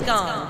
Minutes gone.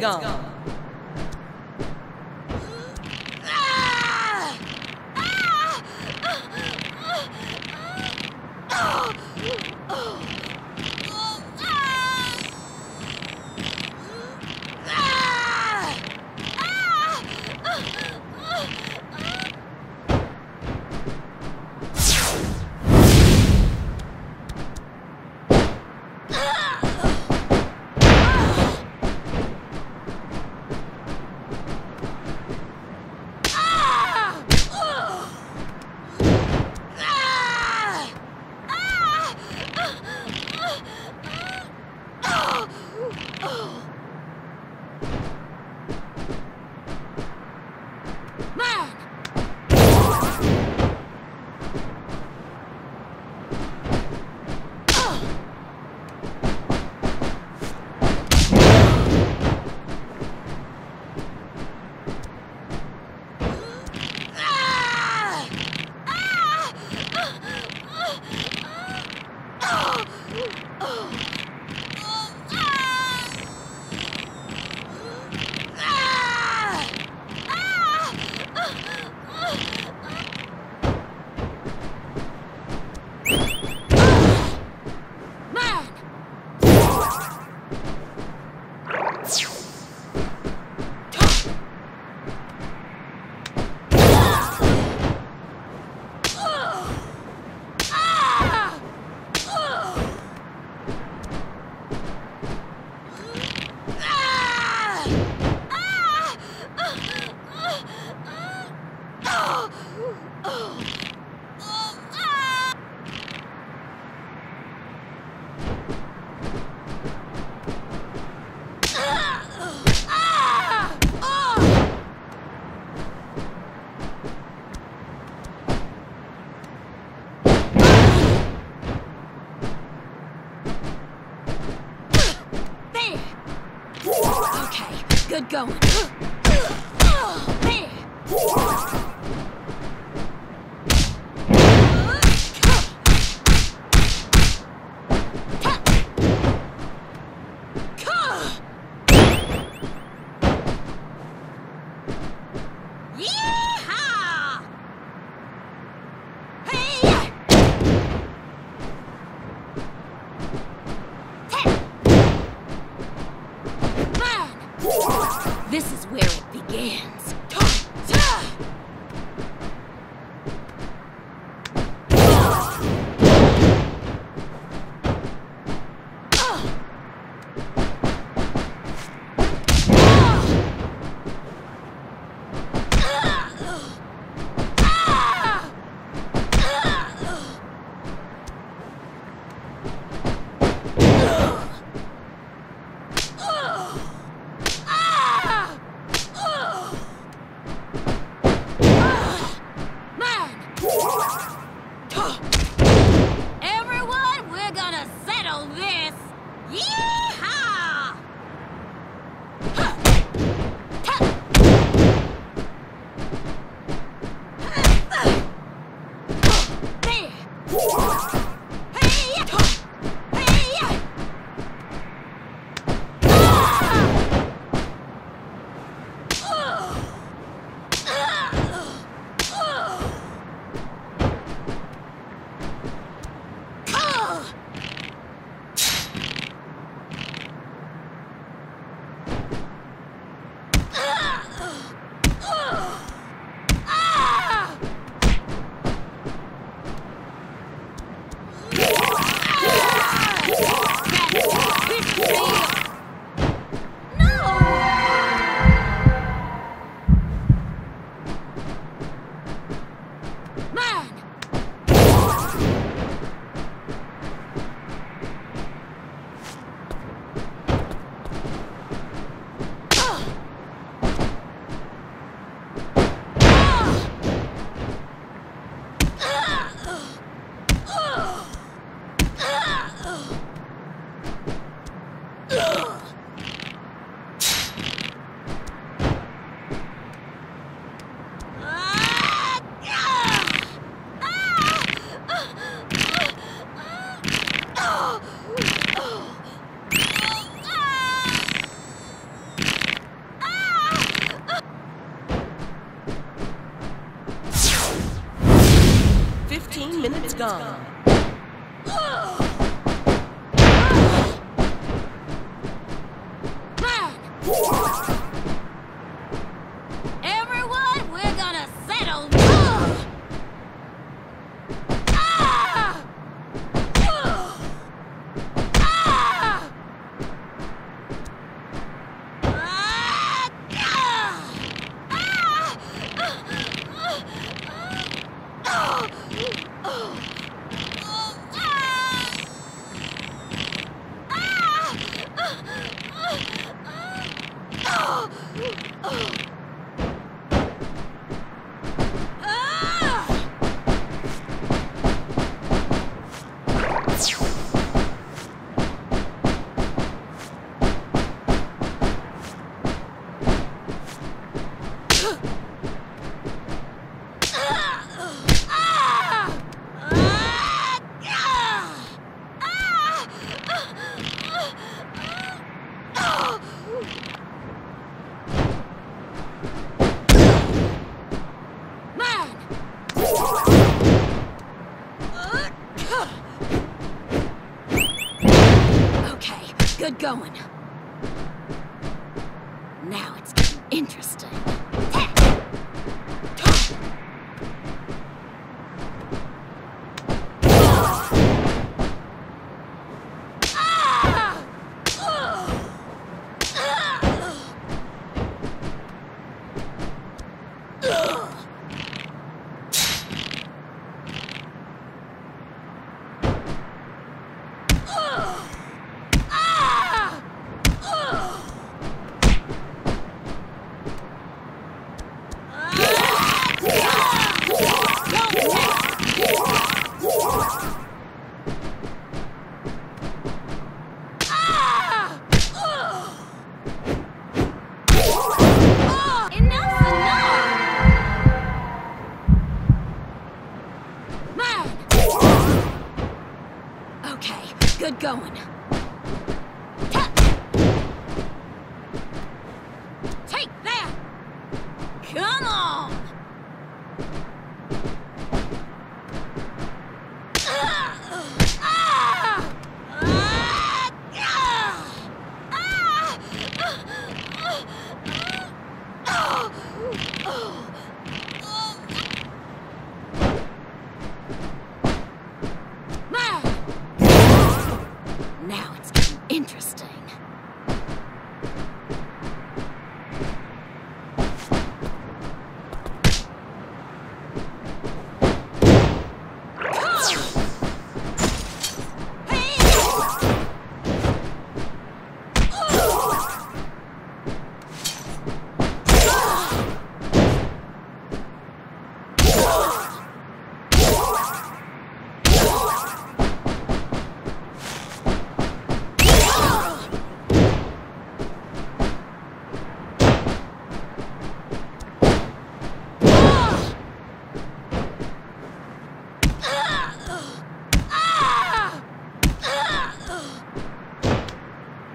Gone. Man! Oh. Good going. Gone.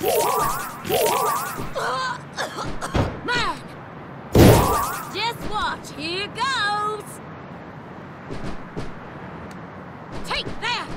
Man! Just watch, here goes! Take that!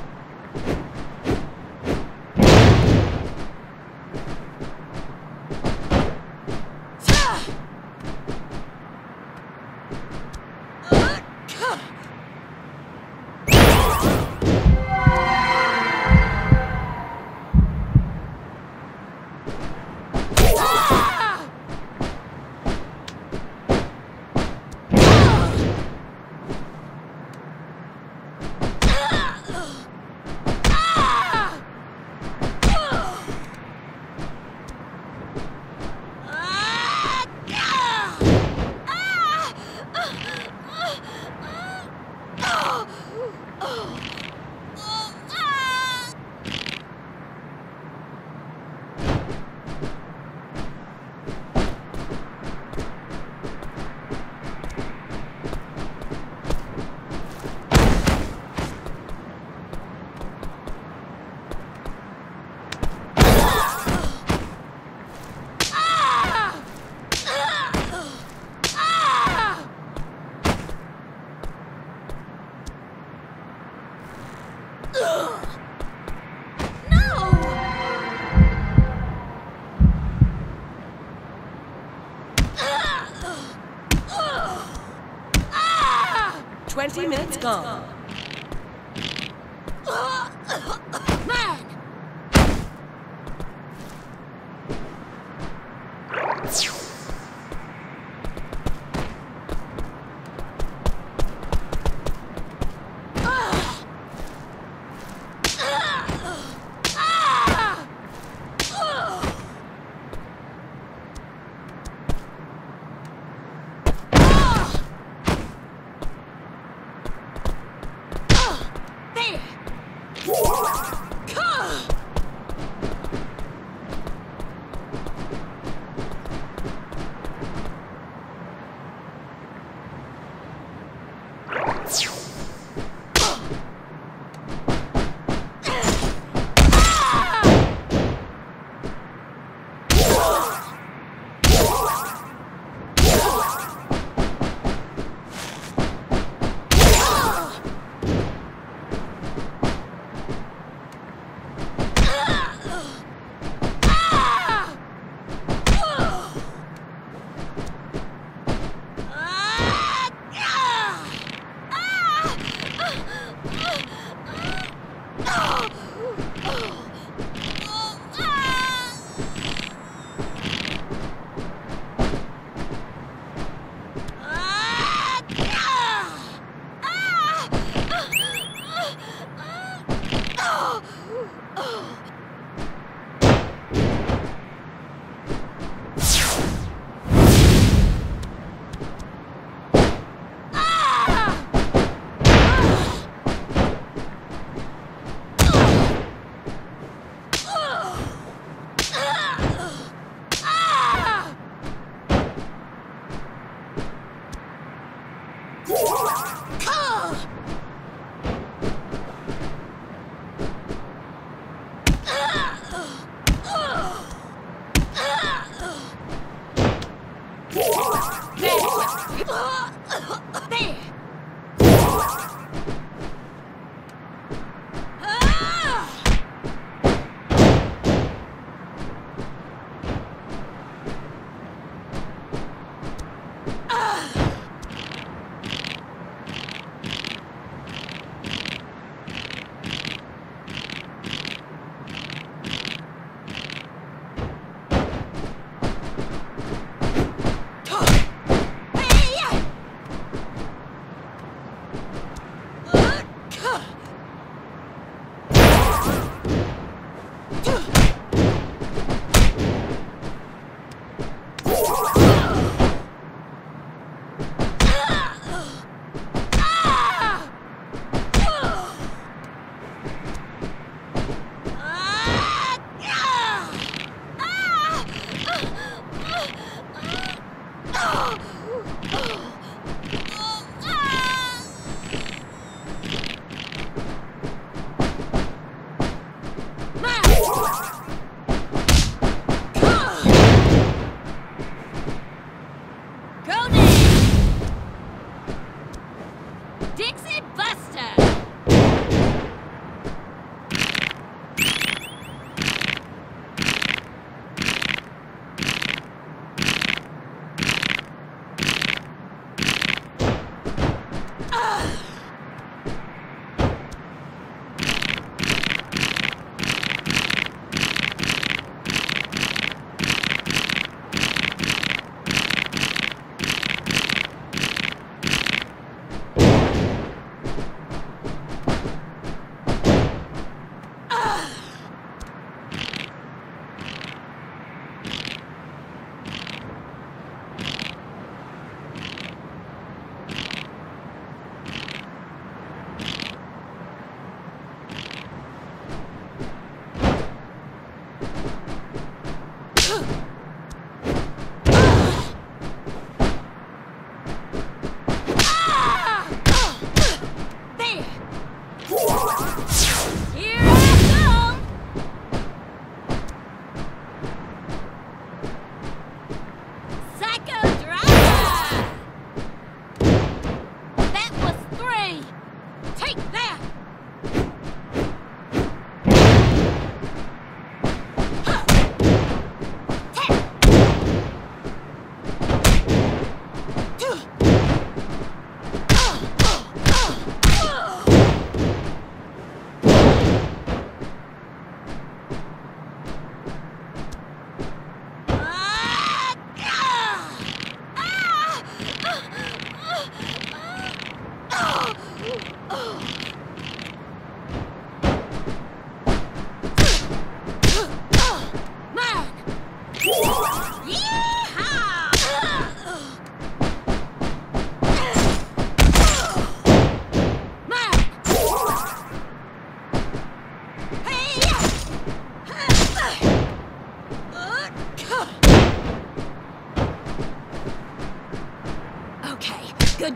Oh. Twenty minutes gone. Man!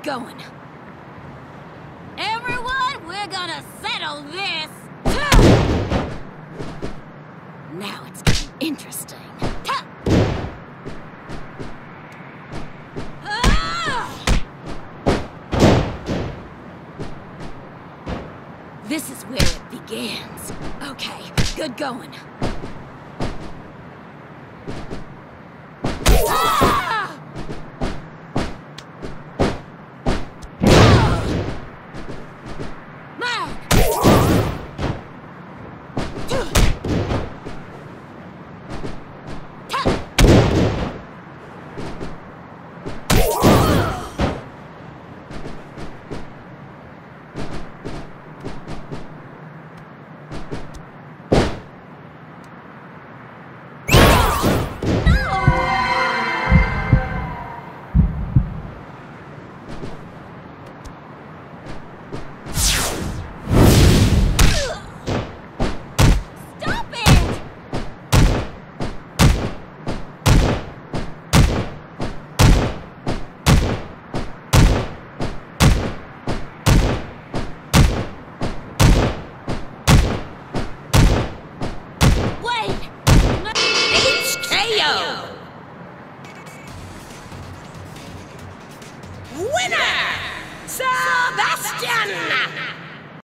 Going. Everyone, we're gonna settle this. Now it's interesting. This is where it begins. Okay, good going.